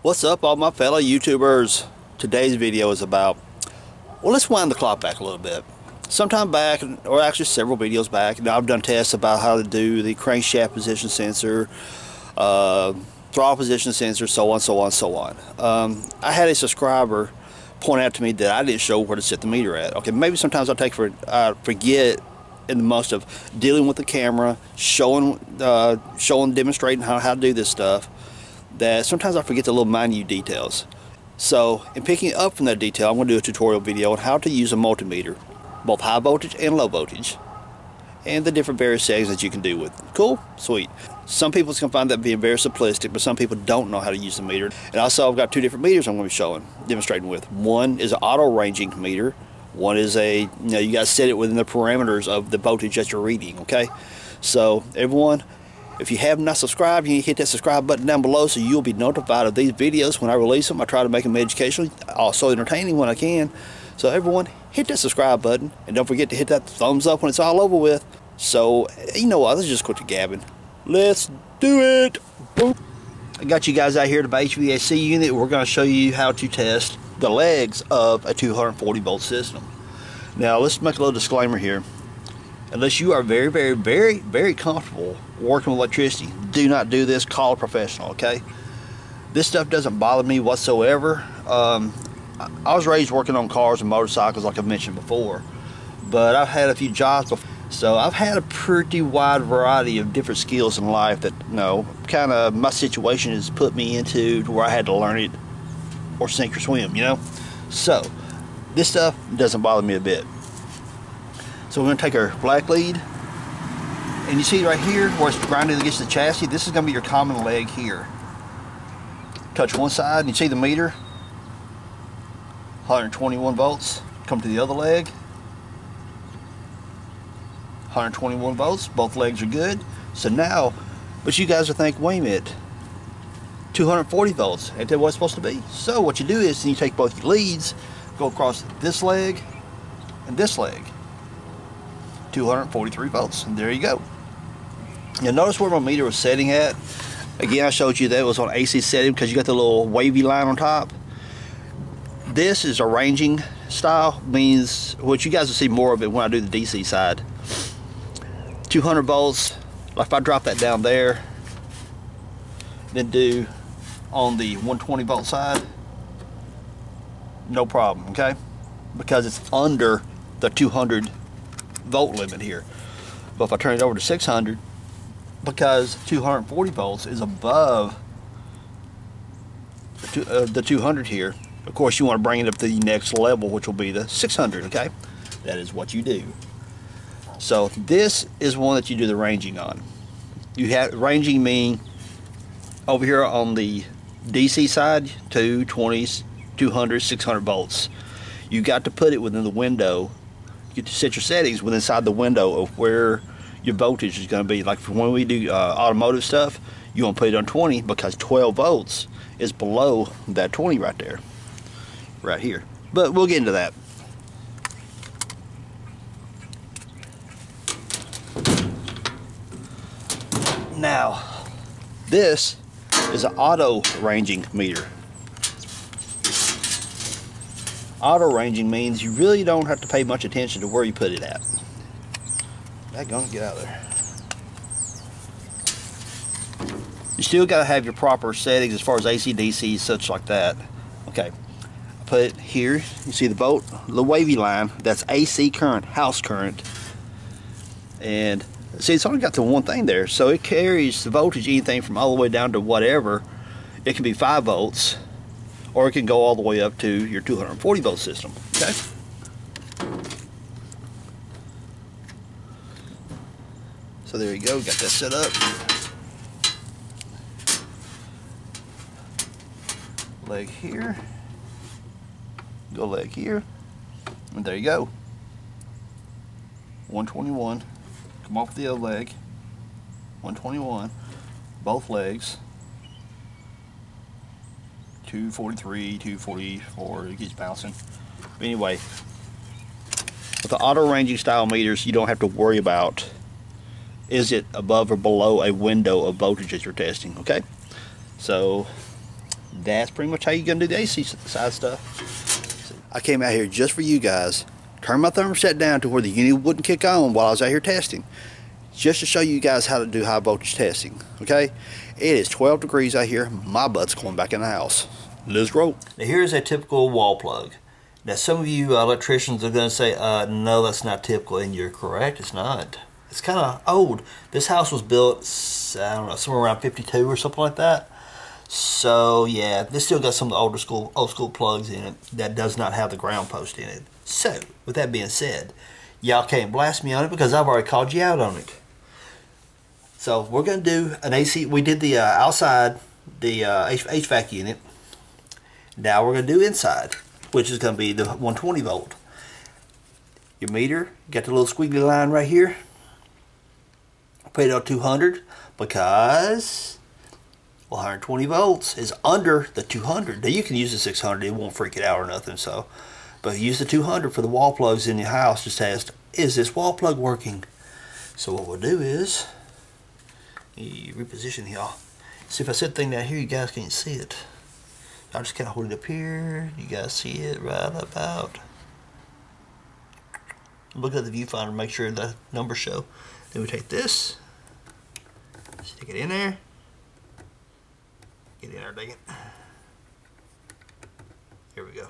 What's up all my fellow YouTubers? Today's video is about, well let's wind the clock back a little bit. Sometime back, or actually several videos back, I've done tests about how to do the crankshaft position sensor, uh, throttle position sensor, so on, so on, so on. Um, I had a subscriber point out to me that I didn't show where to set the meter at. Okay, maybe sometimes I take for I forget in the most of dealing with the camera, showing, uh, showing, demonstrating how, how to do this stuff, that sometimes I forget the little minute details. So, in picking up from that detail, I'm going to do a tutorial video on how to use a multimeter, both high voltage and low voltage, and the different various settings that you can do with it. Cool? Sweet. Some people can find that being very simplistic, but some people don't know how to use the meter. And also, I've got two different meters I'm going to be showing, demonstrating with. One is an auto ranging meter. One is a, you know, you got to set it within the parameters of the voltage that you're reading, okay? So, everyone, if you have not subscribed, you need to hit that subscribe button down below so you'll be notified of these videos when I release them. I try to make them educational, also entertaining when I can. So everyone, hit that subscribe button and don't forget to hit that thumbs up when it's all over with. So, you know what, let's just quit the gabbing. Let's do it! Boop. I got you guys out here to my HVAC unit. We're going to show you how to test the legs of a 240 volt system. Now, let's make a little disclaimer here unless you are very, very, very, very comfortable working with electricity, do not do this. Call a professional, okay? This stuff doesn't bother me whatsoever. Um, I was raised working on cars and motorcycles, like I've mentioned before, but I've had a few jobs before. So I've had a pretty wide variety of different skills in life that, you know, kind of my situation has put me into to where I had to learn it or sink or swim, you know? So, this stuff doesn't bother me a bit. So we're going to take our black lead, and you see right here where it's grinding against the chassis, this is going to be your common leg here. Touch one side, and you see the meter, 121 volts. Come to the other leg, 121 volts, both legs are good. So now, but you guys are thinking, wait a minute, 240 volts, ain't that what it's supposed to be? So what you do is you take both your leads, go across this leg and this leg. 243 volts. And there you go. Now notice where my meter was setting at. Again, I showed you that it was on AC setting because you got the little wavy line on top. This is a ranging style, means, which you guys will see more of it when I do the DC side. 200 volts, if I drop that down there, then do on the 120 volt side, no problem, okay? Because it's under the 200 volt limit here. But if I turn it over to 600, because 240 volts is above the 200 uh, here, of course you want to bring it up to the next level, which will be the 600, okay? That is what you do. So this is one that you do the ranging on. You have ranging mean over here on the DC side, 220, 200, 600 volts. You got to put it within the window you get to set your settings within inside the window of where your voltage is going to be. Like when we do uh, automotive stuff, you want to put it on 20 because 12 volts is below that 20 right there, right here. But we'll get into that. Now, this is an auto ranging meter. Auto ranging means you really don't have to pay much attention to where you put it at. Gonna get out of there. You still gotta have your proper settings as far as AC, DC, such like that. Okay, I put it here. You see the bolt, the wavy line. That's AC current, house current. And see, it's only got the one thing there, so it carries the voltage anything from all the way down to whatever. It can be five volts or it can go all the way up to your 240 volt system. Okay. So there you go, got that set up. Leg here, go leg here, and there you go. 121, come off the other leg, 121, both legs, 243, 244, it keeps bouncing. Anyway, with the auto ranging style meters, you don't have to worry about is it above or below a window of voltage that you're testing, okay? So, that's pretty much how you're gonna do the AC side stuff. I came out here just for you guys, turned my thermostat down to where the unit wouldn't kick on while I was out here testing, just to show you guys how to do high voltage testing, okay? It is 12 degrees out here, my butt's going back in the house. Let's roll. Now here's a typical wall plug. Now some of you electricians are gonna say, uh, no, that's not typical, and you're correct, it's not. It's kind of old. This house was built, I don't know, somewhere around 52 or something like that. So yeah, this still got some of the older school, old school plugs in it that does not have the ground post in it. So, with that being said, y'all can't blast me on it because I've already called you out on it. So we're going to do an AC. We did the uh, outside, the uh, HVAC unit. Now we're going to do inside, which is going to be the 120 volt. Your meter, got the little squiggly line right here. It on 200 because 120 volts is under the 200. Now you can use the 600, it won't freak it out or nothing. So, but use the 200 for the wall plugs in your house. Just test, is this wall plug working? So what we'll do is, reposition y'all. See if I set the thing down here, you guys can't see it. I'll just kind of hold it up here. You guys see it right about. Look at the viewfinder, make sure the numbers show. Then we take this, stick it in there. Get in there, dang it. Here we go.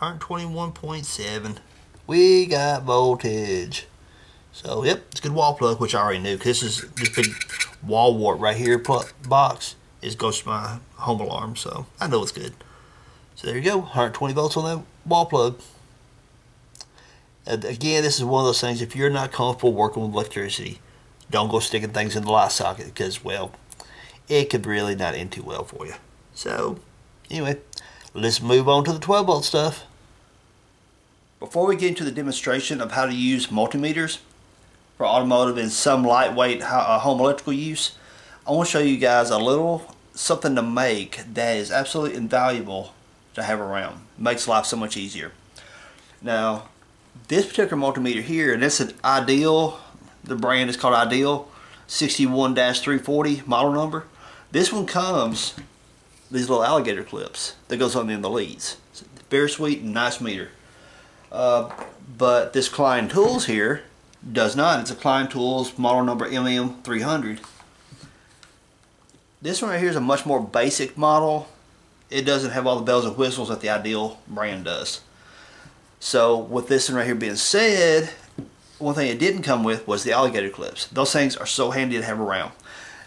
121.7. We got voltage. So, yep, it's a good wall plug, which I already knew. Because this is this big wall wart right here box. Is goes to my home alarm, so I know it's good. So there you go, 120 volts on that wall plug. And again, this is one of those things, if you're not comfortable working with electricity, don't go sticking things in the light socket because, well, it could really not end too well for you. So, anyway, let's move on to the 12 volt stuff. Before we get into the demonstration of how to use multimeters for automotive and some lightweight uh, home electrical use, I want to show you guys a little something to make that is absolutely invaluable to have around. Makes life so much easier. Now, this particular multimeter here, and it's an Ideal, the brand is called Ideal 61-340 model number. This one comes, these little alligator clips that goes on in the leads. Very sweet and nice meter. Uh, but this Klein Tools here does not. It's a Klein Tools model number MM300. This one right here is a much more basic model. It doesn't have all the bells and whistles that the Ideal brand does. So with this one right here being said, one thing it didn't come with was the alligator clips. Those things are so handy to have around.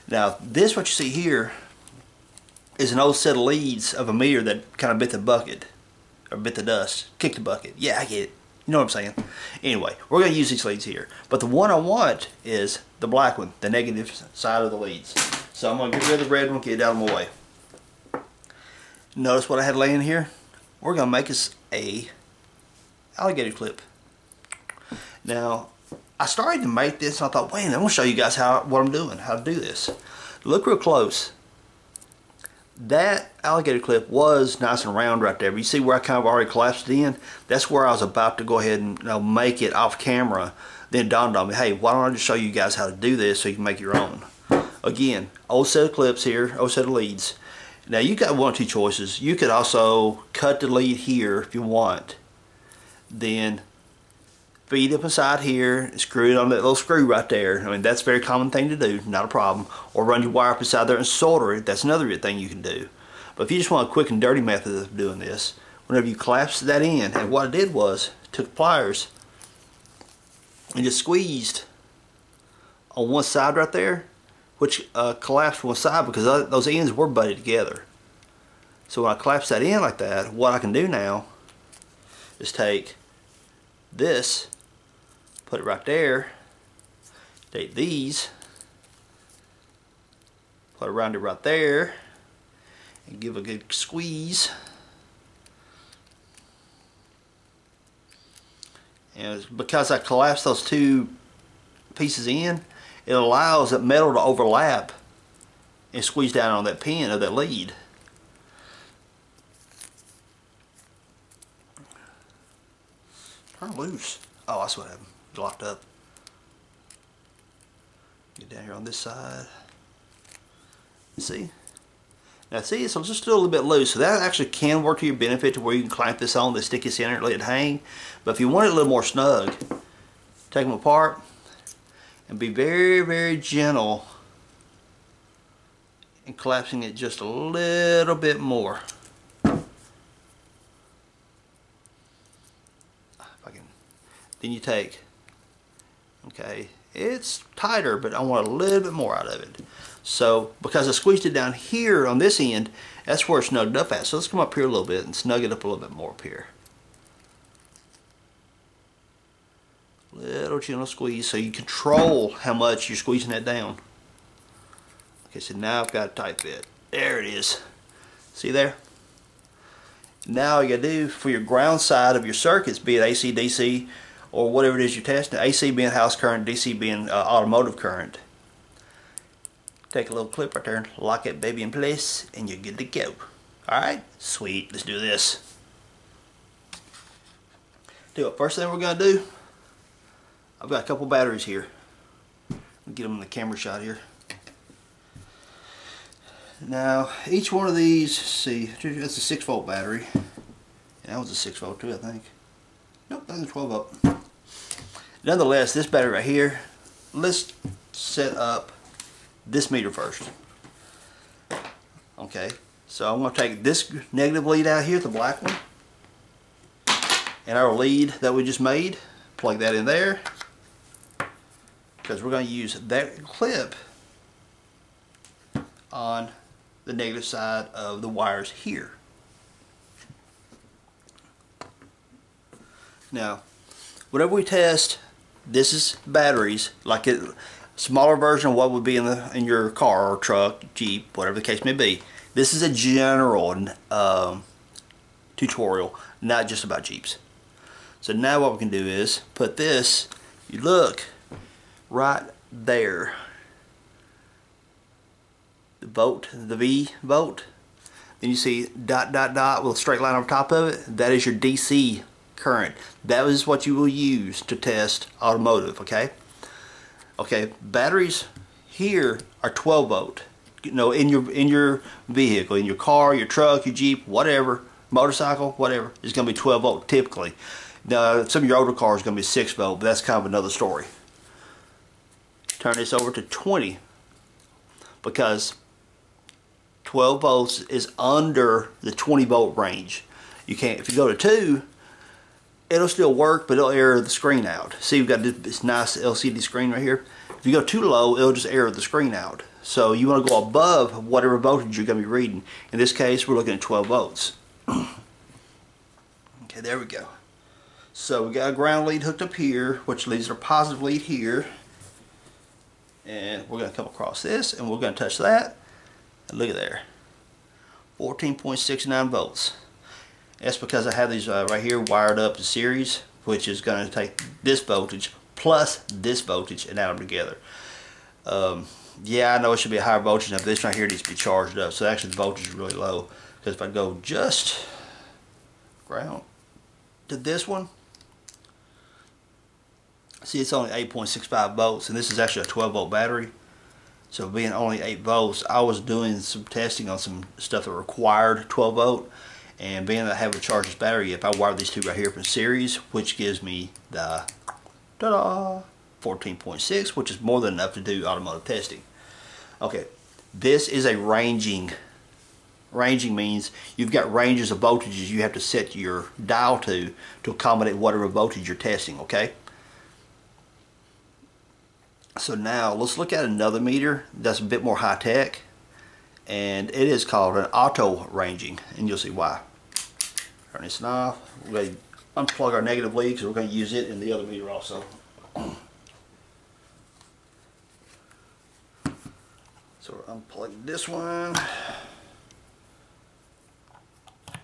Now this what you see here is an old set of leads of a meter that kind of bit the bucket or bit the dust, kicked the bucket. Yeah, I get it. You know what I'm saying? Anyway, we're going to use these leads here. But the one I want is the black one, the negative side of the leads. So I'm going to get rid of the red one, get it out of my way. Notice what I had laying here? We're going to make us a alligator clip. Now, I started to make this and I thought, wait, I'm going to show you guys how what I'm doing, how to do this. Look real close. That alligator clip was nice and round right there. You see where I kind of already collapsed it in? That's where I was about to go ahead and you know, make it off camera. Then dawned on me, hey, why don't I just show you guys how to do this so you can make your own. Again, old set of clips here, old set of leads. Now you got one or two choices. You could also cut the lead here if you want. Then feed up inside here, screw it on that little screw right there. I mean, that's a very common thing to do, not a problem. Or run your wire up inside there and solder it. That's another good thing you can do. But if you just want a quick and dirty method of doing this, whenever you collapse that in, and what I did was, took pliers and just squeezed on one side right there, which uh, collapsed one side because those ends were butted together. So when I collapse that in like that, what I can do now is take this put it right there. Take these. Put around it right there. And give a good squeeze. And because I collapsed those two pieces in it allows that metal to overlap and squeeze down on that pin of that lead. Turn loose. Oh that's what happened locked up. Get down here on this side. See? Now see, so it's just a little bit loose, so that actually can work to your benefit to where you can clamp this on the sticky center and let it hang. But if you want it a little more snug, take them apart and be very, very gentle in collapsing it just a little bit more. If I can. Then you take, okay, it's tighter, but I want a little bit more out of it. So, because I squeezed it down here on this end, that's where it's snugged up at. So let's come up here a little bit and snug it up a little bit more up here. Little gentle squeeze so you control how much you're squeezing that down. Okay, so now I've got a tight fit. There it is. See there? Now you gotta do for your ground side of your circuits, be it AC, DC, or whatever it is you're testing, AC being house current, DC being uh, automotive current. Take a little clip right there lock it baby in place and you're good to go. Alright, sweet, let's do this. Do it. First thing we're going to do, I've got a couple batteries here. Get them in the camera shot here. Now, each one of these, see, that's a 6 volt battery. And that was a 6 volt too, I think. Nope, that's a 12 volt. Nonetheless, this battery right here, let's set up this meter first. Okay, so I'm going to take this negative lead out here, the black one, and our lead that we just made, plug that in there, because we're going to use that clip on the negative side of the wires here. Now, whenever we test, this is batteries, like a smaller version of what would be in the in your car or truck, Jeep, whatever the case may be. This is a general um, tutorial, not just about Jeeps. So now what we can do is put this, you look right there, the bolt, the V bolt. Then you see dot dot dot with a straight line on top of it. That is your DC current. That is what you will use to test automotive, okay? Okay, batteries here are 12 volt. You know, in your in your vehicle, in your car, your truck, your Jeep, whatever, motorcycle, whatever, it's going to be 12 volt typically. Now, some of your older cars are going to be 6 volt, but that's kind of another story. Turn this over to 20 because 12 volts is under the 20 volt range. You can't, if you go to 2, it'll still work, but it'll error the screen out. See, we've got this nice LCD screen right here. If you go too low, it'll just error the screen out. So you want to go above whatever voltage you're going to be reading. In this case, we're looking at 12 volts. okay, there we go. So we got a ground lead hooked up here, which leads our positive lead here. And we're going to come across this, and we're going to touch that. And look at there. 14.69 volts. That's because I have these uh, right here wired up in series, which is going to take this voltage plus this voltage and add them together. Um, yeah, I know it should be a higher voltage now, but this right here needs to be charged up. So actually the voltage is really low. Because if I go just ground to this one, see it's only 8.65 volts, and this is actually a 12 volt battery. So being only 8 volts, I was doing some testing on some stuff that required 12 volt and being that I have a charge this battery if I wire these two right here from series which gives me the ta-da 14.6 which is more than enough to do automotive testing. Okay this is a ranging ranging means you've got ranges of voltages you have to set your dial to to accommodate whatever voltage you're testing okay? So now let's look at another meter that's a bit more high-tech and it is called an auto ranging and you'll see why Turn this off. We're going to unplug our negative lead because we're going to use it in the other meter also. So we're unplugging this one.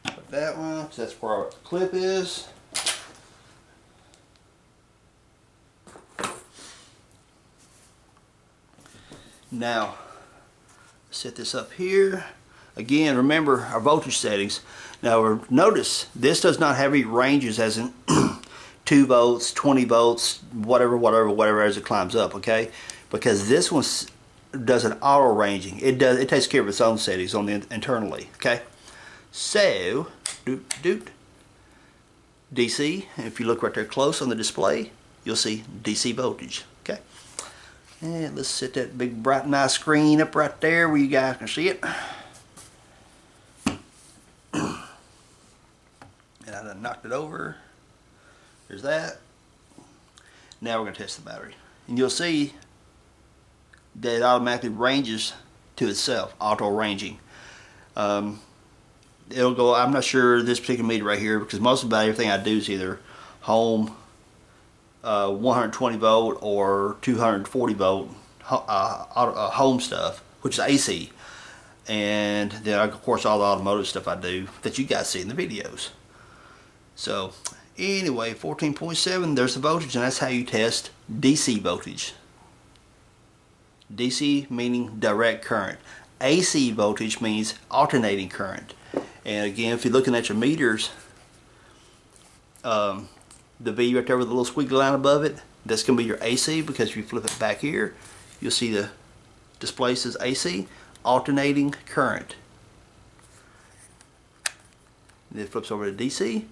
Put that one, that's where our clip is. Now, set this up here. Again, remember our voltage settings. Now notice, this does not have any ranges as in 2 volts, 20 volts, whatever, whatever, whatever as it climbs up, okay? Because this one does an auto ranging. It does. It takes care of its own settings on the internally. Okay. So, doot doot. DC. If you look right there close on the display, you'll see DC voltage. Okay. And let's set that big bright nice screen up right there where you guys can see it. I knocked it over. There's that. Now we're going to test the battery. And you'll see that it automatically ranges to itself, auto ranging. Um, it'll go, I'm not sure this particular meter right here because most about everything I do is either home uh, 120 volt or 240 volt uh, uh, home stuff, which is AC. And then of course all the automotive stuff I do that you guys see in the videos. So anyway, 14.7, there's the voltage and that's how you test DC voltage. DC meaning direct current. AC voltage means alternating current. And again, if you're looking at your meters, um, the V right there with the little squiggly line above it, that's going to be your AC because if you flip it back here, you'll see the display says AC, alternating current. Then it flips over to DC,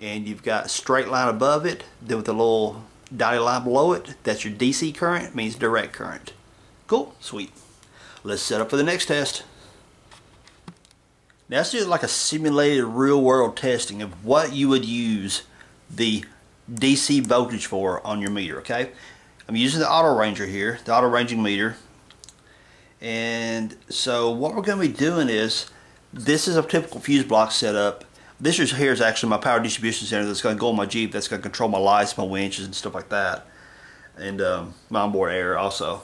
and you've got straight line above it, then with a little dotted line below it, that's your DC current, means direct current. Cool, sweet. Let's set up for the next test. Now this is like a simulated real world testing of what you would use the DC voltage for on your meter, okay? I'm using the auto ranger here, the auto ranging meter. And so what we're going to be doing is, this is a typical fuse block setup. This is here is actually my power distribution center that's going to go on my Jeep. That's going to control my lights, my winches, and stuff like that. And um, my onboard air also.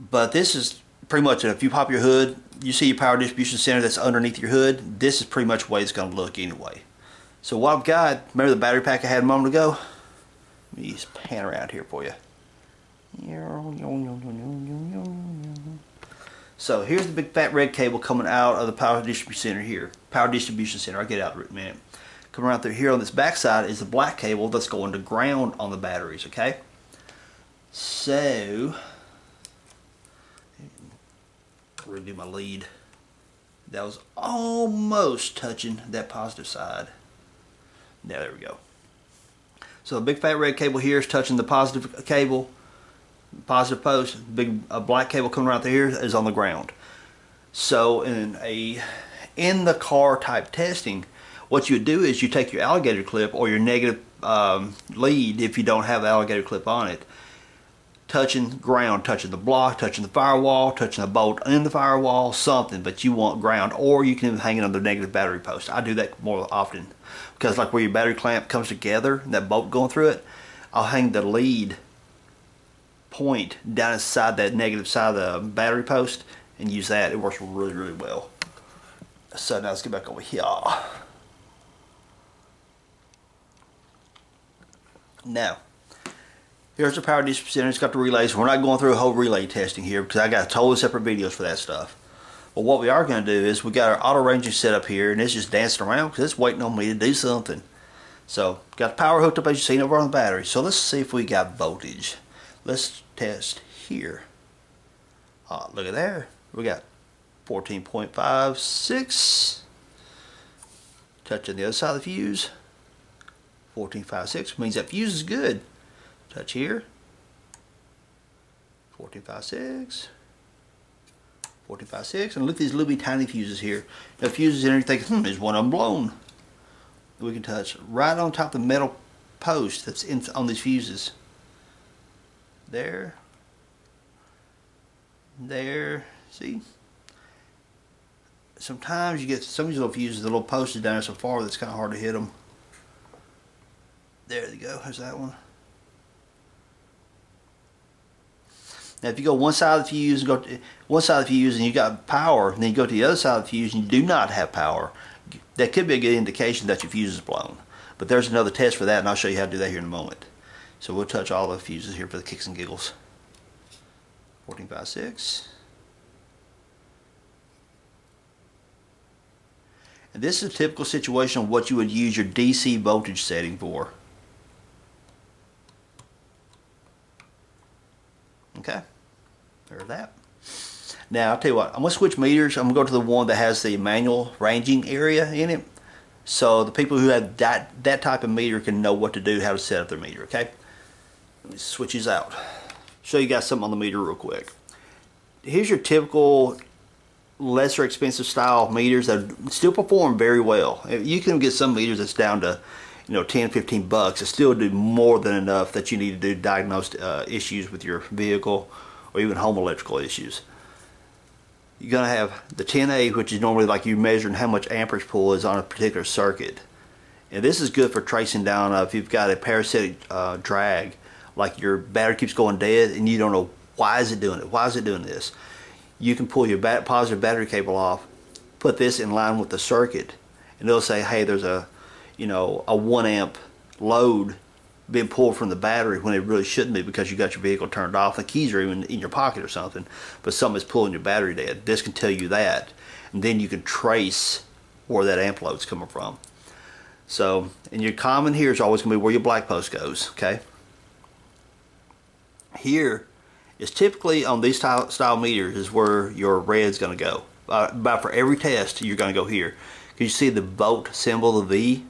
But this is pretty much, if you pop your hood, you see your power distribution center that's underneath your hood. This is pretty much the way it's going to look anyway. So what I've got, remember the battery pack I had a moment ago? Let me just pan around here for you. So here's the big fat red cable coming out of the power distribution center here. Power distribution center, I'll get out in a minute. Coming around through here on this back side is the black cable that's going to ground on the batteries, okay? So, redo my lead. That was almost touching that positive side. Yeah, there we go. So the big fat red cable here is touching the positive cable, positive post. Big a black cable coming right there is on the ground. So in a in the car type testing, what you would do is you take your alligator clip or your negative um, lead if you don't have the alligator clip on it, touching ground, touching the block, touching the firewall, touching the bolt in the firewall, something, but you want ground, or you can even hang it on the negative battery post. I do that more often because like where your battery clamp comes together, and that bolt going through it, I'll hang the lead point down inside that negative side of the battery post and use that. It works really, really well. So now let's get back over here. Now, here's the power distribution. It's got the relays. We're not going through a whole relay testing here because I got totally separate videos for that stuff. But what we are going to do is we got our auto ranging set up here and it's just dancing around because it's waiting on me to do something. So got the power hooked up as you've seen over on the battery. So let's see if we got voltage. Let's test here. Oh, look at there. We got 14.56. Touching the other side of the fuse. 14.56 means that fuse is good. Touch here. 14.56. 456 and look at these little tiny fuses here. The fuses and everything, hmm, is one blown. We can touch right on top of the metal post that's in, on these fuses. There. There. See? Sometimes you get some of these little fuses, the little post is down there so far that it's kind of hard to hit them. There they go. There's that one. Now, if you go one side of the fuse and go to one side of the fuse and you got power, and then you go to the other side of the fuse and you do not have power, that could be a good indication that your fuse is blown. But there's another test for that, and I'll show you how to do that here in a moment. So we'll touch all the fuses here for the kicks and giggles. 1456. And this is a typical situation of what you would use your DC voltage setting for. Okay. There's that. Now, I'll tell you what, I'm going to switch meters. I'm going to go to the one that has the manual ranging area in it. So the people who have that, that type of meter can know what to do, how to set up their meter, okay? Let me switch these out. Show you guys something on the meter real quick. Here's your typical lesser expensive style meters that still perform very well. You can get some meters that's down to you know 10 15 bucks it still do more than enough that you need to do diagnose uh, issues with your vehicle or even home electrical issues you're going to have the 10A which is normally like you measuring how much amperage pull is on a particular circuit and this is good for tracing down uh, if you've got a parasitic uh, drag like your battery keeps going dead and you don't know why is it doing it why is it doing this you can pull your bat positive battery cable off put this in line with the circuit and it'll say hey there's a you know a one amp load being pulled from the battery when it really shouldn't be because you got your vehicle turned off the keys are even in your pocket or something but something is pulling your battery dead. This can tell you that and then you can trace where that amp load's coming from. So and your common here is always going to be where your black post goes okay here is typically on these style, style meters is where your red's going to go. Uh, about for every test, you're going to go here. Can you see the volt symbol, the V?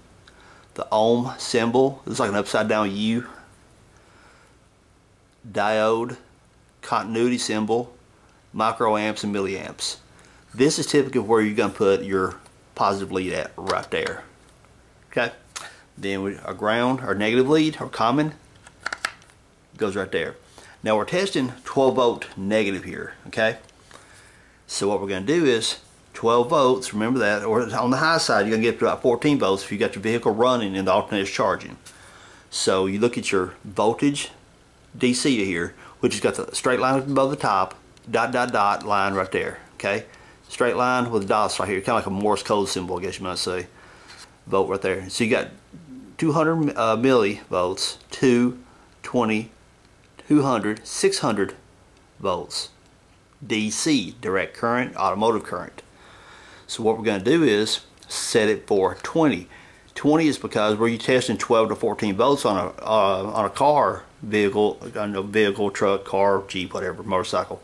The ohm symbol. It's like an upside down U. Diode, continuity symbol, microamps and milliamps. This is typically where you're going to put your positive lead at right there. Okay. Then our ground, our negative lead, our common, goes right there. Now we're testing 12 volt negative here, okay? So what we're going to do is 12 volts, remember that, or on the high side you're to get to about 14 volts if you got your vehicle running and the alternator is charging. So you look at your voltage DC here, which has got the straight line above the top, dot dot dot line right there, okay? Straight line with dots right here, kind of like a Morse code symbol, I guess you might say. Volt right there. So you got 200 uh, millivolts, 220 200, 600 volts. DC, direct current, automotive current. So what we're going to do is set it for 20. 20 is because we're testing 12 to 14 volts on a uh, on a car vehicle, a vehicle, truck, car, jeep, whatever, motorcycle.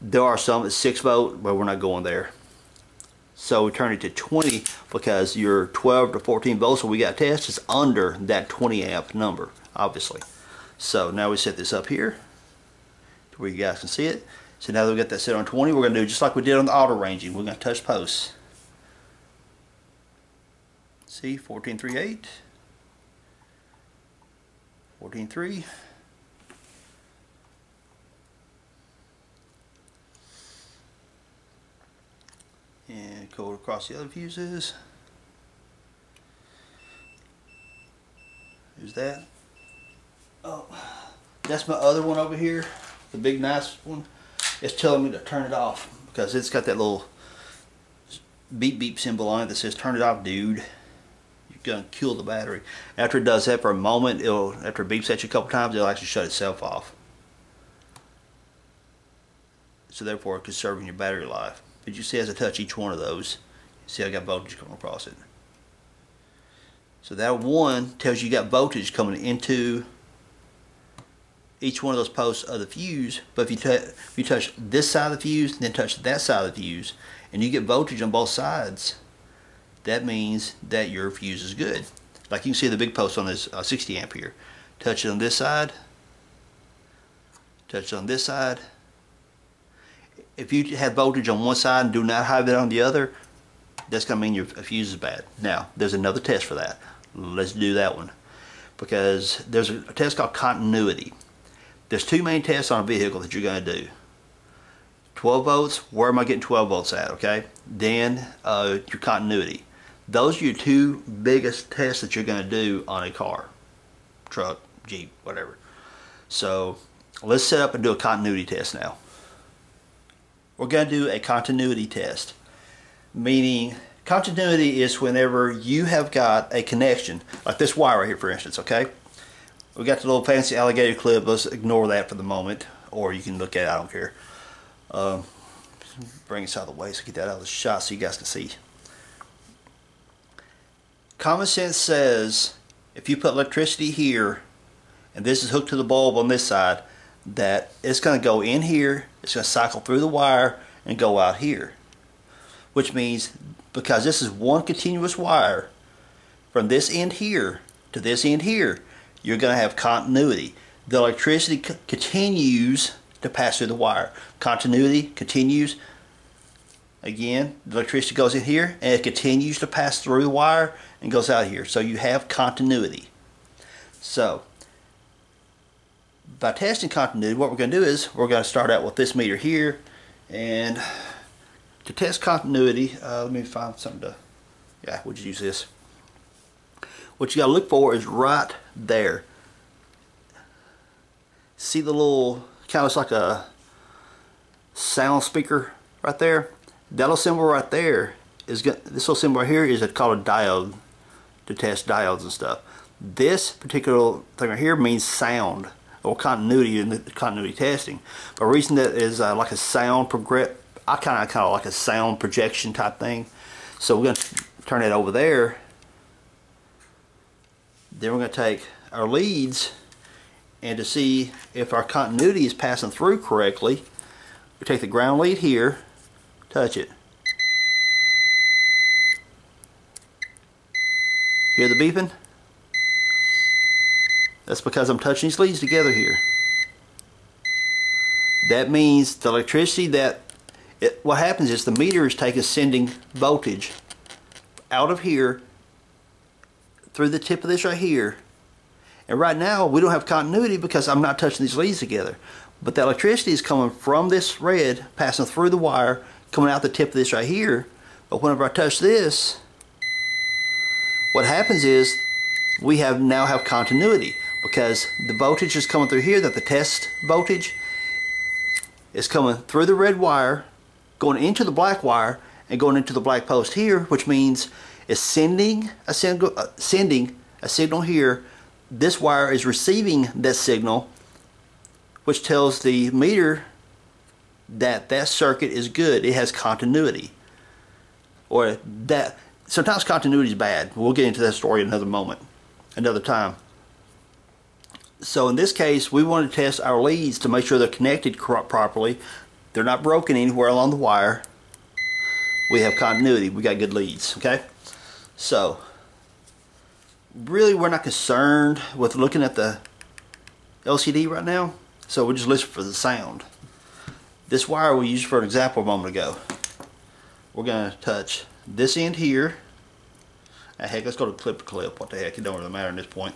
There are some at 6 volt, but we're not going there. So we turn it to 20 because your 12 to 14 volts that we got tested is under that 20 amp number, obviously. So now we set this up here to where you guys can see it. So now that we got that set on 20, we're going to do just like we did on the auto ranging. We're going to touch posts. See, 1438, 14.3, and go across the other fuses. There's that. Oh, that's my other one over here, the big nice one. It's telling me to turn it off because it's got that little beep beep symbol on it that says turn it off dude. You're gonna kill the battery. After it does that for a moment, it'll after it beeps at you a couple times, it'll actually shut itself off. So therefore conserving your battery life. But you see as I touch each one of those, you see I got voltage coming across it. So that one tells you you got voltage coming into each one of those posts of the fuse, but if you, if you touch this side of the fuse, then touch that side of the fuse, and you get voltage on both sides, that means that your fuse is good. Like you can see the big post on this uh, 60 amp here. Touch it on this side, touch it on this side. If you have voltage on one side and do not have it on the other, that's going to mean your fuse is bad. Now, there's another test for that. Let's do that one. Because there's a test called continuity. There's two main tests on a vehicle that you're going to do. 12 volts, where am I getting 12 volts at, okay? Then uh, your continuity. Those are your two biggest tests that you're going to do on a car, truck, Jeep, whatever. So let's set up and do a continuity test now. We're going to do a continuity test, meaning continuity is whenever you have got a connection, like this wire right here for instance, okay? We got the little fancy alligator clip. Let's ignore that for the moment. Or you can look at it. I don't care. Um, bring this out of the way so get that out of the shot so you guys can see. Common sense says if you put electricity here and this is hooked to the bulb on this side that it's going to go in here, it's going to cycle through the wire and go out here. Which means because this is one continuous wire from this end here to this end here, you're going to have continuity. The electricity continues to pass through the wire. Continuity continues. Again, the electricity goes in here and it continues to pass through the wire and goes out here. So you have continuity. So, by testing continuity, what we're going to do is we're going to start out with this meter here and to test continuity, uh, let me find something to, yeah, we'll just use this. What you got to look for is right there. See the little, kind of like a sound speaker right there? That little symbol right there is this little symbol right here is called a diode to test diodes and stuff. This particular thing right here means sound or continuity in the continuity testing. But reason that is uh, like a sound progress, I kind of kind of like a sound projection type thing. So we're going to turn it over there. Then we're going to take our leads and to see if our continuity is passing through correctly, we take the ground lead here, touch it. Hear the beeping? That's because I'm touching these leads together here. That means the electricity that, it, what happens is the meter is taking sending voltage out of here through the tip of this right here. And right now we don't have continuity because I'm not touching these leads together. But the electricity is coming from this red, passing through the wire, coming out the tip of this right here. But whenever I touch this, what happens is we have now have continuity because the voltage is coming through here that the test voltage is coming through the red wire going into the black wire and going into the black post here which means it's sending a signal uh, sending a signal here this wire is receiving that signal which tells the meter that that circuit is good it has continuity or that sometimes continuity is bad. We'll get into that story another moment, another time. So in this case, we want to test our leads to make sure they're connected properly. They're not broken anywhere along the wire. We have continuity. We got good leads, okay? So, really we're not concerned with looking at the LCD right now. So we're just listening for the sound. This wire we used for an example a moment ago. We're going to touch this end here. Ah, heck, let's go to clip to clip. What the heck, it don't really matter at this point.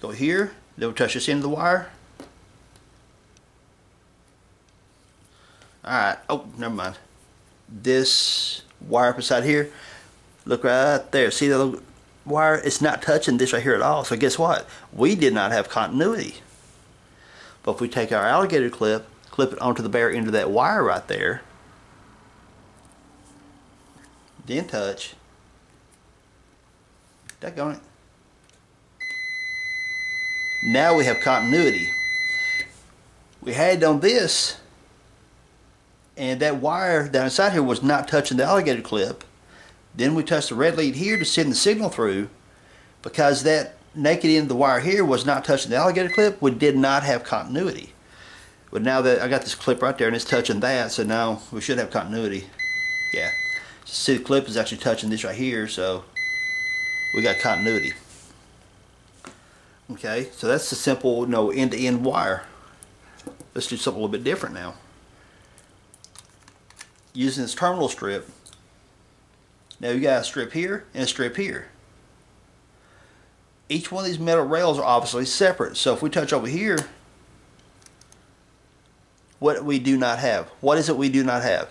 Go here, then we'll touch this end of the wire. Alright, oh, never mind. This wire beside here, look right there. See the wire? It's not touching this right here at all. So guess what? We did not have continuity. But if we take our alligator clip, clip it onto the bare end of that wire right there, then touch. Daggone it. Now we have continuity. We had on this, and that wire down inside here was not touching the alligator clip. Then we touched the red lead here to send the signal through. Because that naked end of the wire here was not touching the alligator clip, we did not have continuity. But now that I got this clip right there and it's touching that, so now we should have continuity. Yeah see the clip is actually touching this right here so we got continuity okay so that's the simple you know end-to-end -end wire let's do something a little bit different now using this terminal strip now you got a strip here and a strip here. Each one of these metal rails are obviously separate. So if we touch over here what we do not have. What is it we do not have?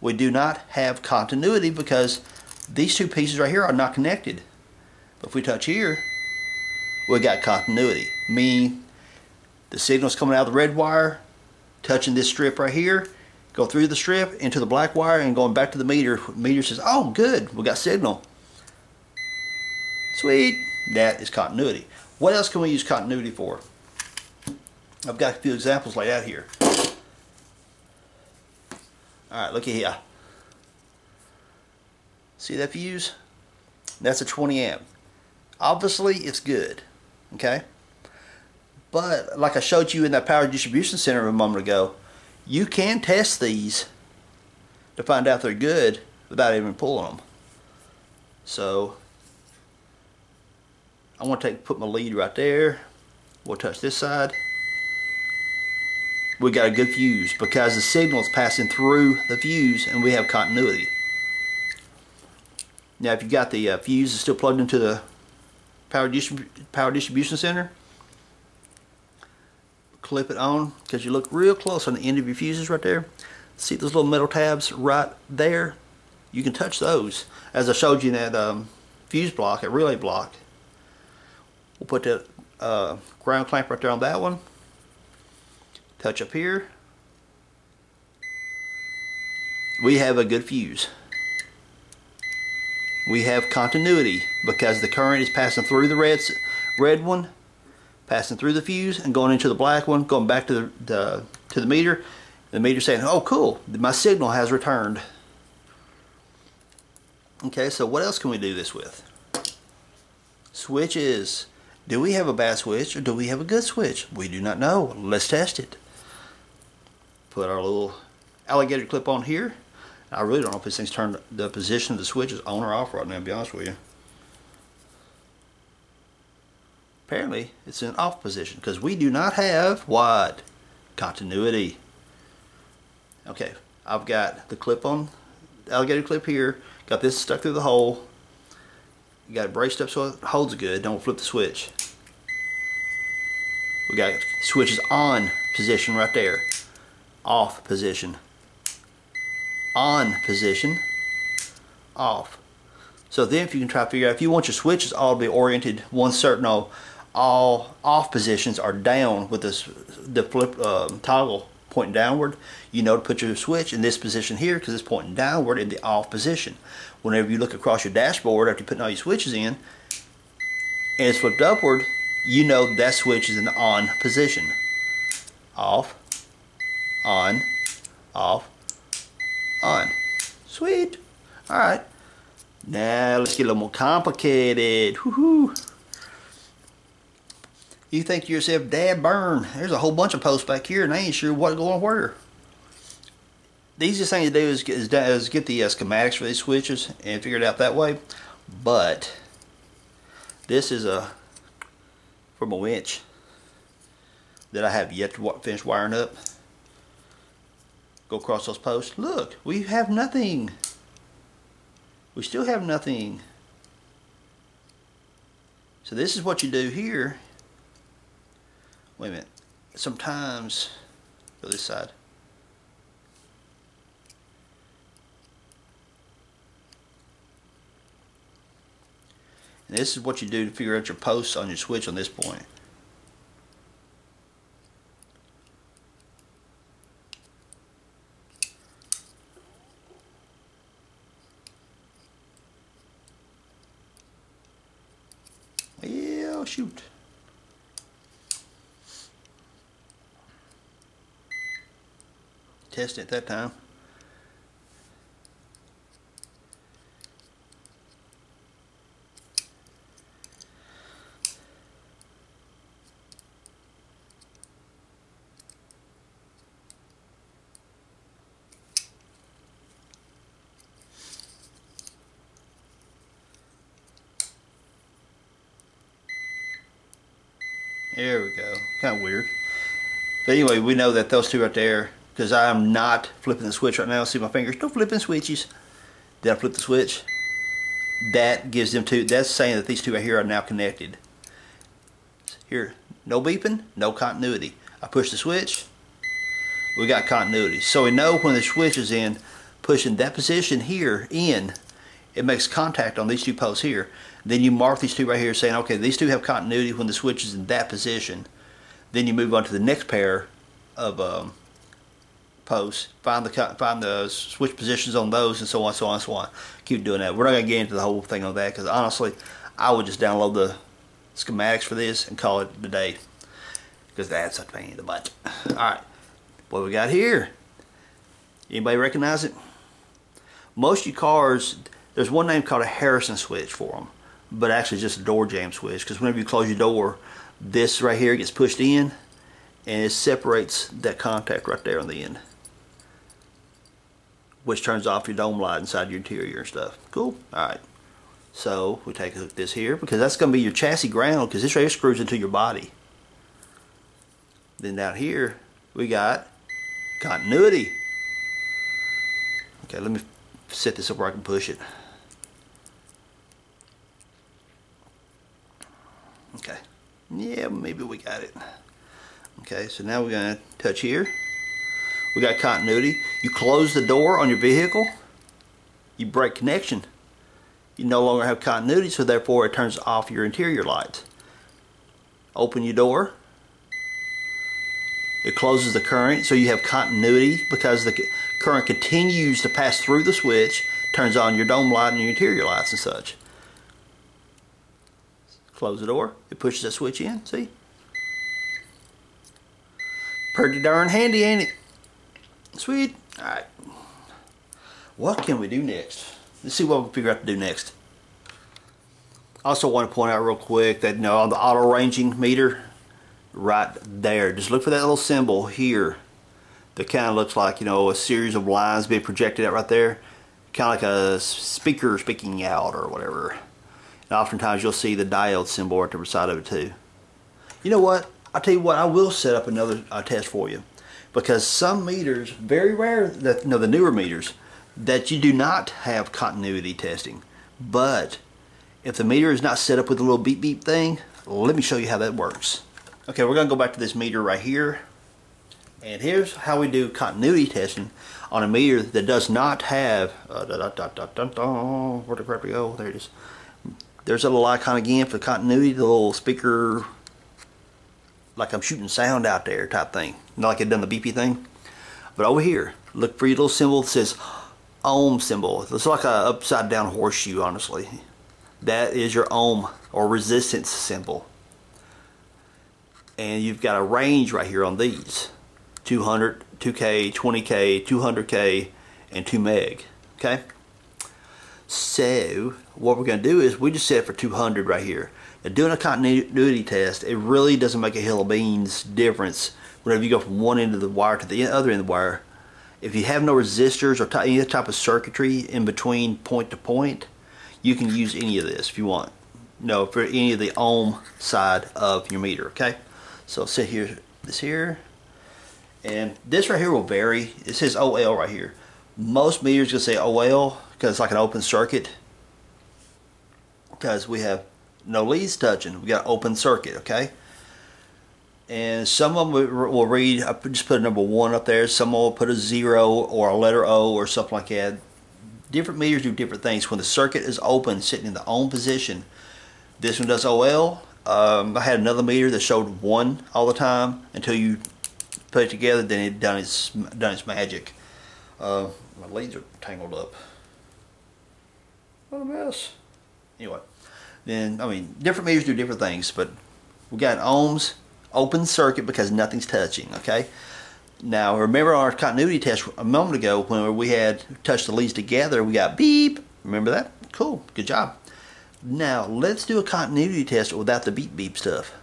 We do not have continuity because these two pieces right here are not connected. But if we touch here, we got continuity, meaning the signal's coming out of the red wire, touching this strip right here, go through the strip into the black wire and going back to the meter. meter says, oh good, we got signal. Sweet, that is continuity. What else can we use continuity for? I've got a few examples laid out here. Alright, look at here. See that fuse? That's a 20 amp. Obviously, it's good. Okay? But, like I showed you in that power distribution center a moment ago, you can test these to find out they're good without even pulling them. So I want to take put my lead right there. We'll touch this side. We got a good fuse because the signal is passing through the fuse and we have continuity. Now if you got the uh, fuse still plugged into the power, power distribution center, clip it on because you look real close on the end of your fuses right there. See those little metal tabs right there? You can touch those. As I showed you in that um, fuse block, a relay block. We'll put that uh, ground clamp right there on that one. Touch up here. We have a good fuse. We have continuity because the current is passing through the red, red one passing through the fuse and going into the black one, going back to the, the to the meter. The meter saying, "Oh, cool, my signal has returned." Okay, so what else can we do this with? Switches. Do we have a bad switch or do we have a good switch? We do not know. Let's test it. Put our little alligator clip on here. I really don't know if this thing's turned the position of the switch is on or off right now, to be honest with you. Apparently it's in off position because we do not have what? Continuity. Okay, I've got the clip on, the alligator clip here, got this stuck through the hole, you got it braced up so it holds good, don't flip the switch. We got switches on position right there, off position, on position, off. So then if you can try to figure out, if you want your switches all to be oriented one certain oh, all off positions are down with this the flip uh, toggle pointing downward you know to put your switch in this position here because it's pointing downward in the off position. Whenever you look across your dashboard after putting all your switches in and it's flipped upward you know that switch is in the on position. Off on off on. Sweet. Alright now let's get a little more complicated. Woohoo! You think to yourself, Dad burn, there's a whole bunch of posts back here and I ain't sure what going where. The easiest thing to do is, is, is get the uh, schematics for these switches and figure it out that way. But this is a from a winch that I have yet to finish wiring up. Go across those posts. Look, we have nothing. We still have nothing. So this is what you do here wait a minute. Sometimes go this side. And this is what you do to figure out your posts on your switch on this point Yeah, shoot. At that time. There we go. Kind of weird. But anyway, we know that those two right there because I am not flipping the switch right now. See my fingers, no flipping switches. Did I flip the switch? That gives them two, that's saying that these two right here are now connected. Here, no beeping, no continuity. I push the switch, we got continuity. So we know when the switch is in, pushing that position here in, it makes contact on these two posts here. Then you mark these two right here saying, okay, these two have continuity when the switch is in that position. Then you move on to the next pair of um, posts, find the find the switch positions on those, and so on, so on, so on. Keep doing that. We're not gonna get into the whole thing on that because honestly, I would just download the schematics for this and call it the day because that's a pain in the butt. All right, what we got here? Anybody recognize it? Most of your cars, there's one name called a Harrison switch for them, but actually just a door jamb switch because whenever you close your door, this right here gets pushed in and it separates that contact right there on the end which turns off your dome light inside your interior and stuff. Cool. All right. So we take a hook this here because that's going to be your chassis ground because this right here screws into your body. Then down here we got continuity. Okay, let me set this up where I can push it. Okay. Yeah, maybe we got it. Okay, so now we're going to touch here. We got continuity. You close the door on your vehicle, you break connection. You no longer have continuity, so therefore it turns off your interior lights. Open your door. It closes the current, so you have continuity because the current continues to pass through the switch, turns on your dome light and your interior lights and such. Close the door. It pushes that switch in. See? Pretty darn handy, ain't it? Sweet. Alright. What can we do next? Let's see what we figure out to do next. I also want to point out real quick that you know on the auto ranging meter right there just look for that little symbol here that kind of looks like you know a series of lines being projected out right there kind of like a speaker speaking out or whatever and oftentimes you'll see the diode symbol at the side of it too you know what I'll tell you what I will set up another uh, test for you because some meters very rare know the newer meters that you do not have continuity testing. But if the meter is not set up with a little beep beep thing, let me show you how that works. Okay, we're going to go back to this meter right here. And here's how we do continuity testing on a meter that does not have, uh, da, da, da, where the crap we go? There it is. There's a little icon again for continuity, the little speaker, like I'm shooting sound out there type thing. Not like it done the beepy thing. But over here, look for your little symbol that says ohm symbol. It's like a upside down horseshoe, honestly. That is your ohm or resistance symbol. And you've got a range right here on these. 200, 2K, 20K, 200K, and 2 meg. Okay? So, what we're going to do is we just set it for 200 right here. Doing a continuity test, it really doesn't make a hill of beans difference whenever you go from one end of the wire to the other end of the wire if you have no resistors or any type of circuitry in between point to point, you can use any of this if you want. No, for any of the ohm side of your meter, okay? So sit here, this here, and this right here will vary. It says OL right here. Most meters gonna say OL because it's like an open circuit because we have no leads touching. We got open circuit, okay? and some of them will read I just put a number one up there. Some will put a zero or a letter O or something like that. Different meters do different things. When the circuit is open sitting in the on position this one does OL um, I had another meter that showed one all the time. Until you put it together then it done its done its magic. Uh, my leads are tangled up. What a mess. Anyway then I mean different meters do different things but we got ohms open circuit because nothing's touching, okay? Now, remember our continuity test a moment ago when we had touched the leads together, we got beep. Remember that? Cool. Good job. Now, let's do a continuity test without the beep beep stuff.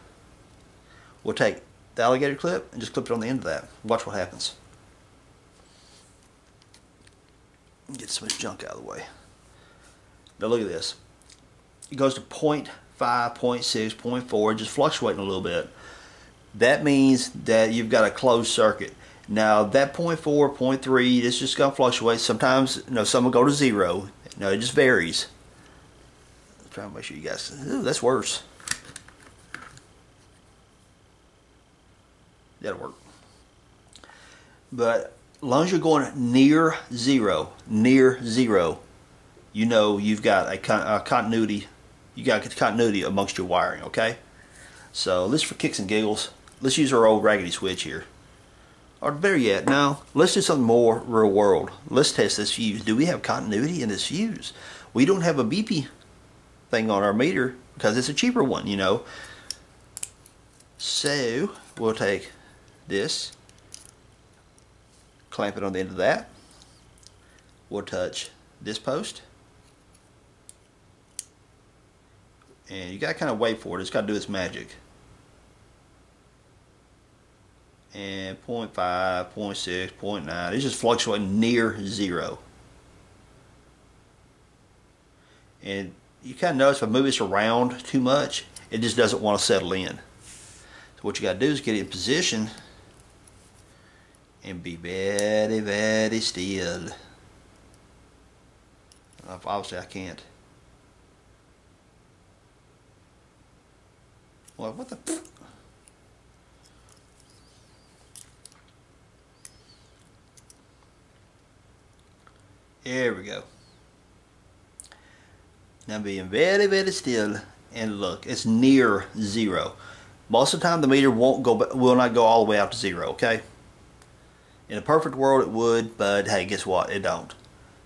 We'll take the alligator clip and just clip it on the end of that. Watch what happens. Get some junk out of the way. Now look at this. It goes to 0.5, 0.6, 0.4, just fluctuating a little bit that means that you've got a closed circuit. Now that 0.4, 0.3, it's just to fluctuate. Sometimes, you know, some will go to zero. Know, it just varies. I'm trying to make sure you guys, ooh, that's worse. That'll work. But as long as you're going near zero, near zero, you know you've got a, con a continuity, you got continuity amongst your wiring, okay? So this for kicks and giggles let's use our old raggedy switch here. Or better yet, now let's do something more real world. Let's test this fuse. Do we have continuity in this fuse? We don't have a beepy thing on our meter because it's a cheaper one, you know. So we'll take this, clamp it on the end of that. We'll touch this post. And you gotta kind of wait for it. It's gotta do its magic. And 0 0.5, 0 0.6, 0 0.9. It's just fluctuating near zero. And you kind of notice if I move this around too much, it just doesn't want to settle in. So what you gotta do is get it in position and be very, very still. Obviously I can't. What, what the? There we go. Now being very, very still and look, it's near zero. Most of the time the meter won't go, will not go all the way out to zero, okay? In a perfect world it would, but hey, guess what? It don't.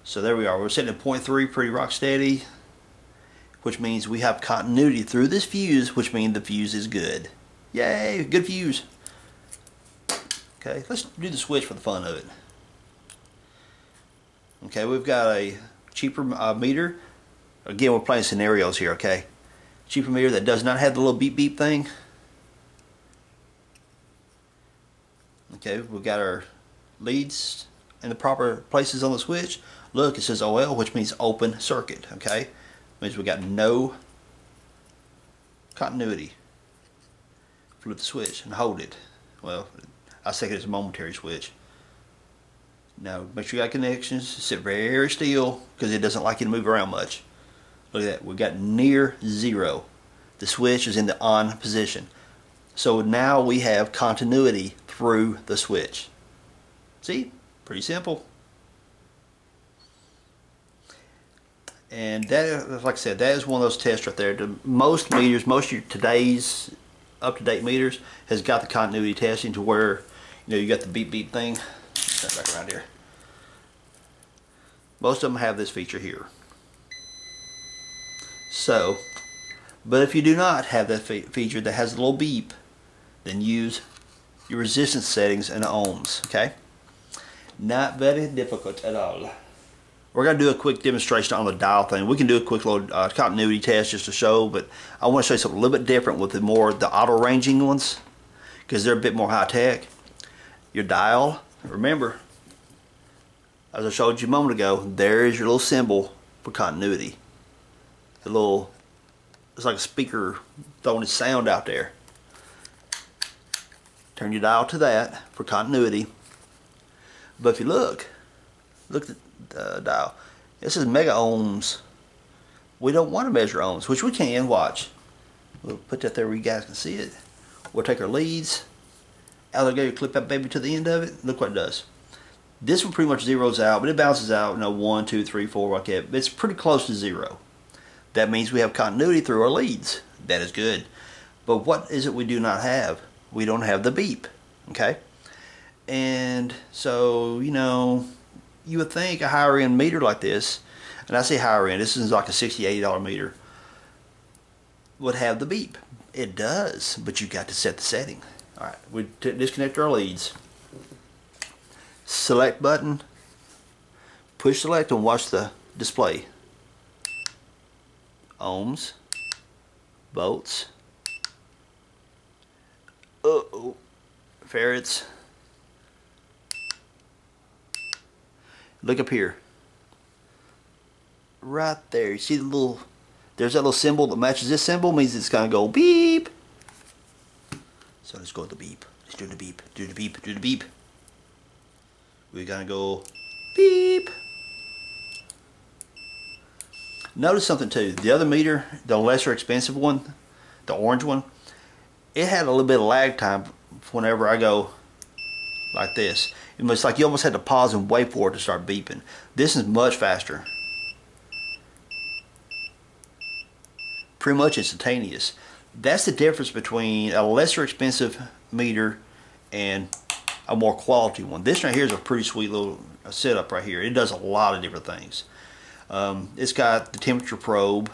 So there we are. We're sitting at 0.3 pretty rock steady, which means we have continuity through this fuse, which means the fuse is good. Yay, good fuse. Okay, let's do the switch for the fun of it. Okay, we've got a cheaper uh, meter. Again, we're playing scenarios here, okay? Cheaper meter that does not have the little beep beep thing. Okay, we've got our leads in the proper places on the switch. Look, it says OL, which means open circuit, okay? Means we got no continuity. Flip the switch and hold it. Well, I think it's a momentary switch. Now, make sure you got connections. Sit very still because it doesn't like you to move around much. Look at that. We've got near zero. The switch is in the on position. So now we have continuity through the switch. See? Pretty simple. And that, like I said, that is one of those tests right there. The most meters, most of your today's up-to-date meters has got the continuity testing to where, you know, you got the beep beep thing. Set back around here. Most of them have this feature here. So, but if you do not have that fe feature that has a little beep, then use your resistance settings and ohms, okay? Not very difficult at all. We're going to do a quick demonstration on the dial thing. We can do a quick little uh, continuity test just to show, but I want to show you something a little bit different with the more the auto ranging ones because they're a bit more high tech. Your dial, remember, as I showed you a moment ago, there is your little symbol for continuity. The little, it's like a speaker throwing its sound out there. Turn your dial to that for continuity. But if you look, look at the dial. This is mega ohms. We don't want to measure ohms, which we can. Watch. We'll put that there where you guys can see it. We'll take our leads, alligator clip that baby to the end of it. Look what it does. This one pretty much zeroes out, but it bounces out, you know, one, two, three, four, like that. It's pretty close to zero. That means we have continuity through our leads. That is good. But what is it we do not have? We don't have the beep. Okay? And so, you know, you would think a higher end meter like this, and I say higher end, this is like a $60, $80 meter, would have the beep. It does, but you got to set the setting. All right, we disconnect our leads. Select button, push select and watch the display. Ohms, volts, uh oh, farads, Look up here. Right there. You see the little, there's that little symbol that matches this symbol, means it's going to go beep. So let's go with the beep. Let's do the beep, do the beep, do the beep. We're going to go beep. Notice something too. The other meter, the lesser expensive one, the orange one, it had a little bit of lag time whenever I go like this. It's like you almost had to pause and wait for it to start beeping. This is much faster. Pretty much instantaneous. That's the difference between a lesser expensive meter and a more quality one. This right here is a pretty sweet little setup right here. It does a lot of different things. Um, it's got the temperature probe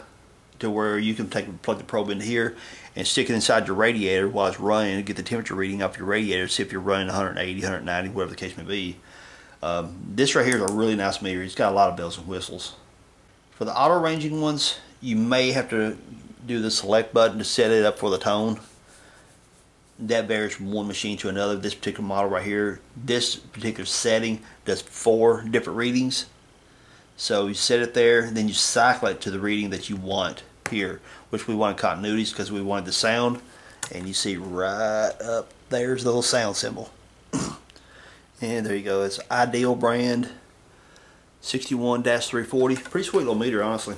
to where you can take plug the probe into here and stick it inside your radiator while it's running and get the temperature reading off your radiator see if you're running 180 190 whatever the case may be. Um, this right here is a really nice meter. It's got a lot of bells and whistles. For the auto ranging ones you may have to do the select button to set it up for the tone. That varies from one machine to another. This particular model right here this particular setting does four different readings. So you set it there, then you cycle it to the reading that you want here, which we wanted continuities because we wanted the sound. And you see right up there's the little sound symbol. and there you go. It's Ideal brand 61-340. Pretty sweet little meter, honestly.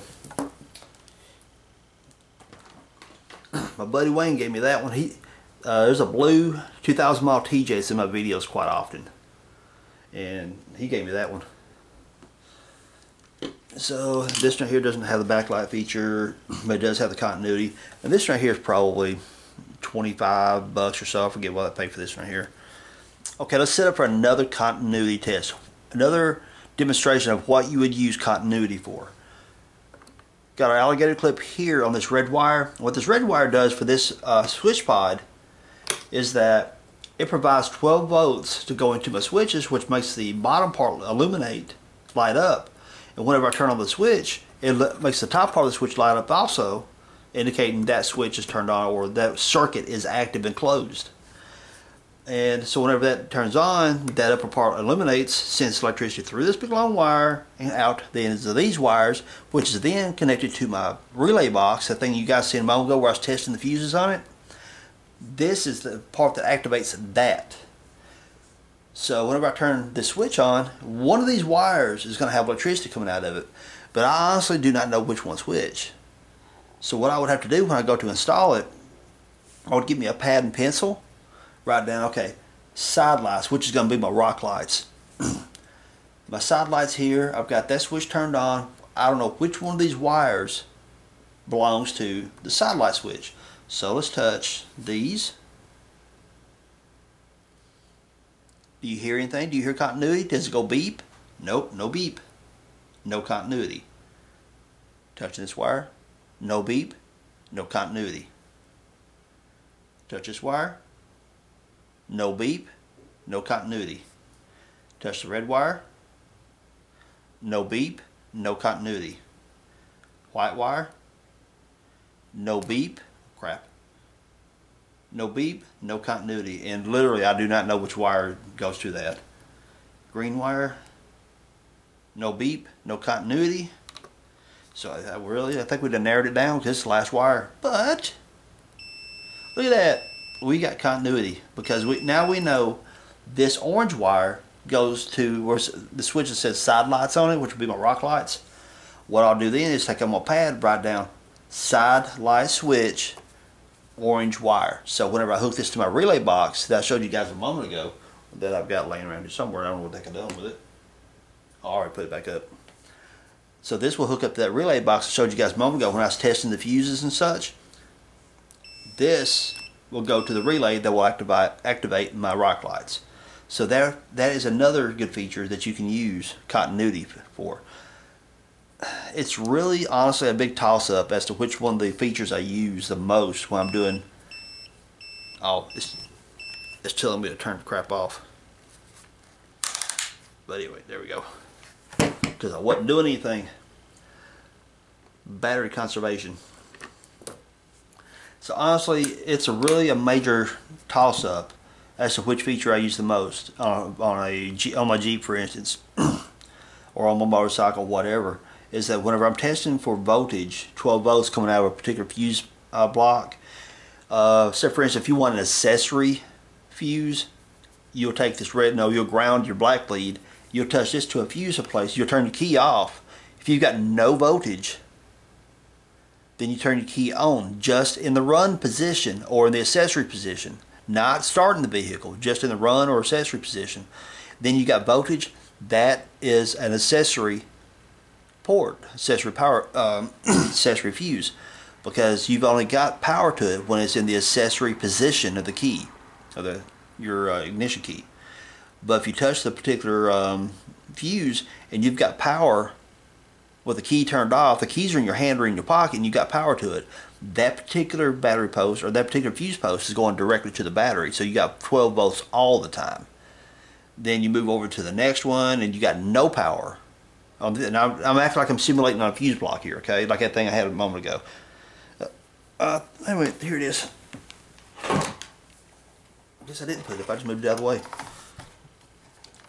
My buddy Wayne gave me that one. He uh, There's a blue 2000 mile TJ in my videos quite often. And he gave me that one. So this right here doesn't have the backlight feature, but it does have the continuity. And this right here is probably 25 bucks or so. I forget what I paid for this right here. Okay, let's set up for another continuity test. Another demonstration of what you would use continuity for. Got our alligator clip here on this red wire. What this red wire does for this uh, switch pod is that it provides 12 volts to go into my switches, which makes the bottom part illuminate, light up. And whenever I turn on the switch, it makes the top part of the switch light up also, indicating that switch is turned on or that circuit is active and closed. And so whenever that turns on, that upper part illuminates, sends electricity through this big long wire and out the ends of these wires, which is then connected to my relay box, the thing you guys seen a moment ago where I was testing the fuses on it. This is the part that activates that. So whenever I turn the switch on, one of these wires is going to have electricity coming out of it. But I honestly do not know which one's which. So what I would have to do when I go to install it, I would get me a pad and pencil, write down, okay, side lights, which is going to be my rock lights. my side lights here, I've got that switch turned on. I don't know which one of these wires belongs to the side light switch. So let's touch these. Do you hear anything? Do you hear continuity? Does it go beep? Nope, no beep. No continuity. Touching this wire, no beep, no continuity. Touch this wire, no beep, no continuity. Touch the red wire, no beep, no continuity. White wire, no beep, no beep, no continuity. And literally, I do not know which wire goes to that. Green wire, no beep, no continuity. So I, really, I think we'd have narrowed it down because it's the last wire. But, look at that. We got continuity because we now we know this orange wire goes to where the switch that says side lights on it, which would be my rock lights. What I'll do then is take on my pad, write down side light switch orange wire. So whenever I hook this to my relay box that I showed you guys a moment ago, that I've got laying around here somewhere, I don't know what they can do with it. I already put it back up. So this will hook up to that relay box I showed you guys a moment ago when I was testing the fuses and such. This will go to the relay that will activate, activate my rock lights. So there, that is another good feature that you can use continuity for it's really honestly a big toss up as to which one of the features I use the most when I'm doing oh it's, it's telling me to turn the crap off. But anyway there we go. Because I wasn't doing anything. Battery conservation. So honestly it's a really a major toss up as to which feature I use the most on, on a on my Jeep for instance or on my motorcycle whatever is that whenever I'm testing for voltage, 12 volts coming out of a particular fuse uh, block, uh, so for instance, if you want an accessory fuse, you'll take this red, no, you'll ground your black lead, you'll touch this to a fuse place, you'll turn the key off. If you've got no voltage, then you turn your key on just in the run position or in the accessory position, not starting the vehicle, just in the run or accessory position. Then you got voltage, that is an accessory port, accessory power, um, accessory fuse, because you've only got power to it when it's in the accessory position of the key, of the your uh, ignition key. But if you touch the particular um, fuse and you've got power with the key turned off, the keys are in your hand or in your pocket, and you've got power to it. That particular battery post or that particular fuse post is going directly to the battery, so you got 12 volts all the time. Then you move over to the next one, and you got no power I'm, I'm, acting like I'm simulating on a fuse block here, okay? Like that thing I had a moment ago. Uh, uh, anyway, here it is. I guess I didn't put it up. I just moved it out of the way.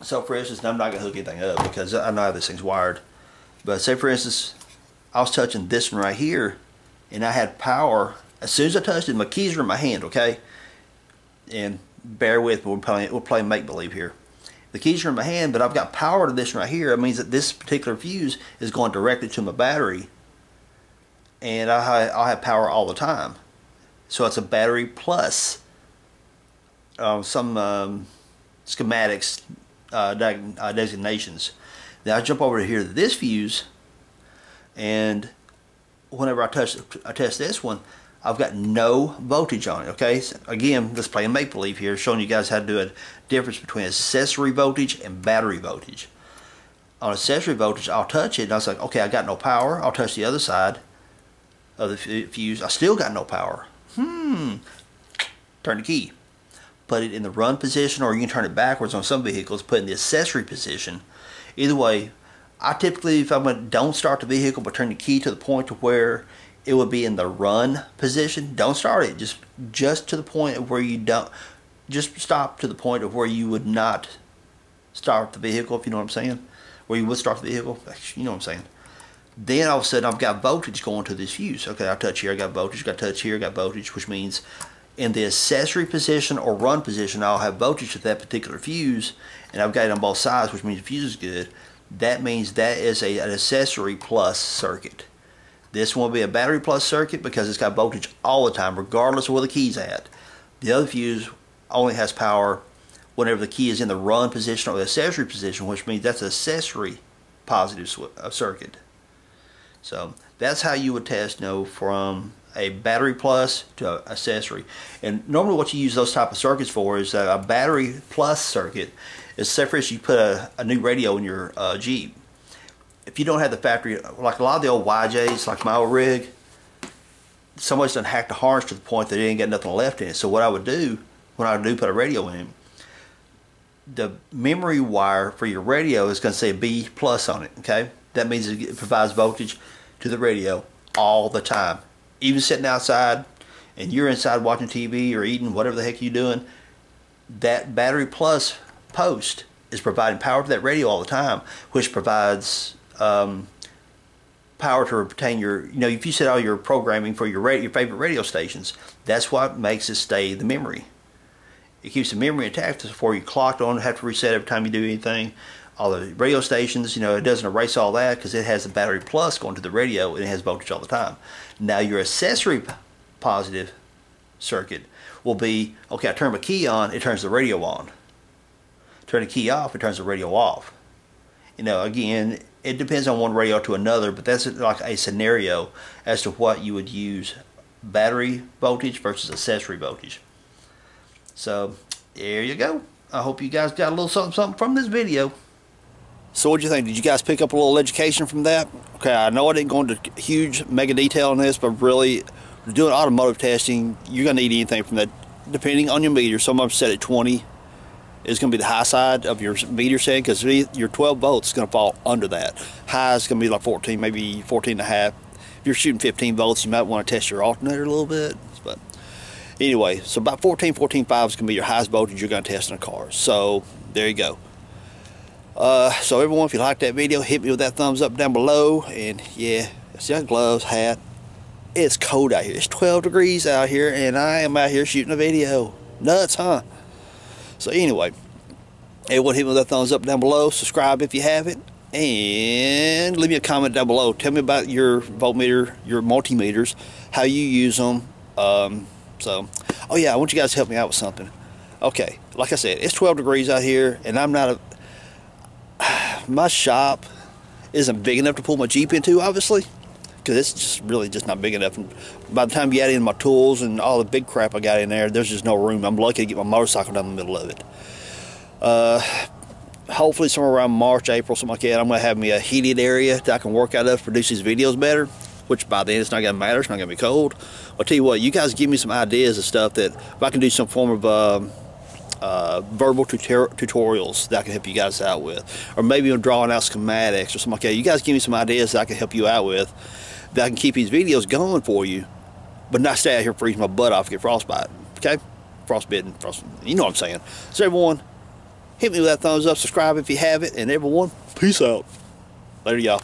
So for instance, I'm not going to hook anything up because I know how this thing's wired. But say for instance, I was touching this one right here, and I had power. As soon as I touched it, my keys were in my hand, okay? And bear with me, we're playing, we're playing make-believe here. The keys are in my hand, but I've got power to this right here. It means that this particular fuse is going directly to my battery, and I, I'll have power all the time. So it's a battery plus uh, some um, schematics uh, uh, designations. Now I jump over here to this fuse, and whenever I touch, I test this one, I've got no voltage on it. Okay, so again, play make believe here, showing you guys how to do a difference between accessory voltage and battery voltage. On accessory voltage, I'll touch it, and I was like, okay, I got no power. I'll touch the other side of the fuse. I still got no power. Hmm. Turn the key put it in the run position or you can turn it backwards on some vehicles, put in the accessory position. Either way, I typically, if I'm going to don't start the vehicle but turn the key to the point to where it would be in the run position, don't start it. Just just to the point of where you don't, just stop to the point of where you would not start the vehicle, if you know what I'm saying. Where you would start the vehicle, you know what I'm saying. Then all of a sudden I've got voltage going to this fuse. Okay, I touch here, I got voltage, got touch here, I got voltage, which means in the accessory position or run position, I'll have voltage with that particular fuse, and I've got it on both sides, which means the fuse is good. That means that is a, an accessory plus circuit. This one will be a battery plus circuit because it's got voltage all the time, regardless of where the key's at. The other fuse only has power whenever the key is in the run position or the accessory position, which means that's an accessory positive uh, circuit. So that's how you would test, you know, from a battery plus to accessory. And normally what you use those type of circuits for is a battery plus circuit. Say for instance you put a, a new radio in your uh, Jeep. If you don't have the factory, like a lot of the old YJs, like my old rig, somebody's done hacked the harness to the point that it ain't got nothing left in it. So what I would do when I do put a radio in, the memory wire for your radio is going to say B plus on it. Okay, that means it provides voltage to the radio all the time even sitting outside and you're inside watching TV or eating whatever the heck you're doing, that battery plus post is providing power to that radio all the time, which provides um, power to retain your, you know, if you set all your programming for your, radio, your favorite radio stations, that's what makes it stay the memory. It keeps the memory intact before you clock on, have to reset every time you do anything all the radio stations, you know, it doesn't erase all that because it has the battery plus going to the radio and it has voltage all the time. Now your accessory positive circuit will be, okay, I turn my key on, it turns the radio on. Turn the key off, it turns the radio off. You know, again, it depends on one radio to another, but that's like a scenario as to what you would use battery voltage versus accessory voltage. So, there you go. I hope you guys got a little something, something from this video. So what do you think? Did you guys pick up a little education from that? Okay, I know I didn't go into huge mega detail on this, but really doing automotive testing, you're gonna need anything from that depending on your meter. Some of them set at 20 is going to be the high side of your meter setting because your 12 volts is going to fall under that. High is going to be like 14, maybe 14 and a half. If you're shooting 15 volts, you might want to test your alternator a little bit. But anyway, so about 14, 14.5 is going to be your highest voltage you're going to test in a car. So there you go. Uh, so everyone, if you liked that video, hit me with that thumbs up down below. And yeah, see my gloves, hat. It's cold out here. It's 12 degrees out here, and I am out here shooting a video. Nuts, huh? So anyway, everyone hit me with that thumbs up down below. Subscribe if you haven't. And leave me a comment down below. Tell me about your voltmeter, your multimeters, how you use them. Um, so, oh yeah, I want you guys to help me out with something. Okay, like I said, it's 12 degrees out here, and I'm not a my shop isn't big enough to pull my Jeep into, obviously, because it's just really just not big enough. And by the time you add in my tools and all the big crap I got in there, there's just no room. I'm lucky to get my motorcycle down the middle of it. Uh, hopefully somewhere around March, April, something like that, I'm going to have me a heated area that I can work out of, produce these videos better, which by then it's not going to matter. It's not going to be cold. I'll tell you what, you guys give me some ideas of stuff that if I can do some form of... Um, uh, verbal tutor tutorials that I can help you guys out with, or maybe I'm drawing out schematics or something like that. You guys give me some ideas that I can help you out with that I can keep these videos going for you, but not stay out here freezing my butt off get frostbite. Okay, frostbitten, frost. You know what I'm saying. So everyone, hit me with that thumbs up, subscribe if you have it, and everyone, peace out. Later, y'all.